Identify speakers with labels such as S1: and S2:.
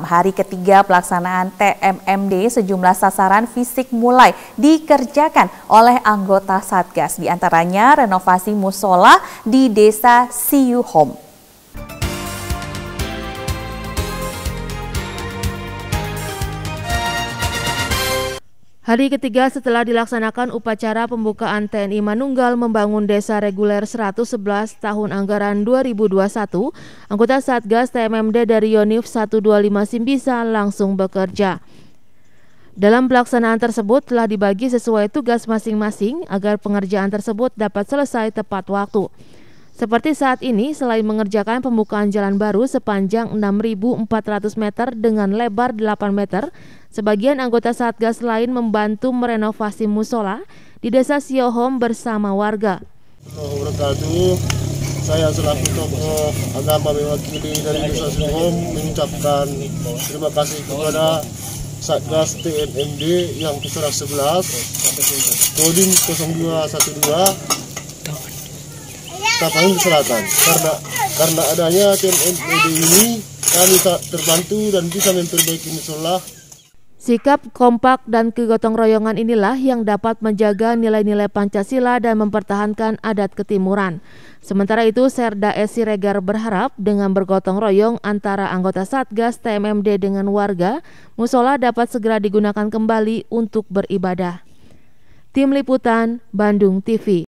S1: Hari ketiga pelaksanaan TMMD, sejumlah sasaran fisik mulai dikerjakan oleh anggota Satgas, di antaranya renovasi musola di Desa Siu
S2: Hari ketiga setelah dilaksanakan upacara pembukaan TNI Manunggal membangun desa reguler 111 tahun anggaran 2021, anggota Satgas TMMD dari Yonif 125 Simbisa langsung bekerja. Dalam pelaksanaan tersebut telah dibagi sesuai tugas masing-masing agar pengerjaan tersebut dapat selesai tepat waktu. Seperti saat ini, selain mengerjakan pembukaan jalan baru sepanjang 6.400 meter dengan lebar 8 meter, sebagian anggota Satgas lain membantu merenovasi musola di Desa Siohom bersama warga.
S3: Saya selaku tokoh agama mewakili dari Desa Siohom mengucapkan terima kasih kepada Satgas TNMD yang pusara 11 Kodim 0212 Tapanuli Selatan. Karena karena adanya TMMD ini kami terbantu dan bisa memperbaiki musola.
S2: Sikap kompak dan kegotong royongan inilah yang dapat menjaga nilai-nilai Pancasila dan mempertahankan adat ketimuran. Sementara itu, Serda Esi Regar berharap dengan bergotong royong antara anggota Satgas TMMD dengan warga, musola dapat segera digunakan kembali untuk beribadah. Tim Liputan, Bandung TV